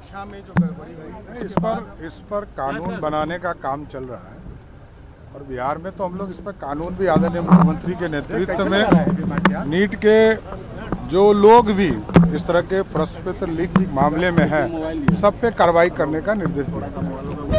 परीक्षा में जो गड़बड़ी हुई इस पर इस पर कानून बनाने का काम चल रहा है। और बिहार में तो हम लोग इस पर कानून भी आदरणीय मुख्यमंत्री के नेतृत्व में नीट के जो लोग भी इस तरह के प्रश्न पत्र लीक मामले में हैं सब पे कार्रवाई करने का निर्देश दिया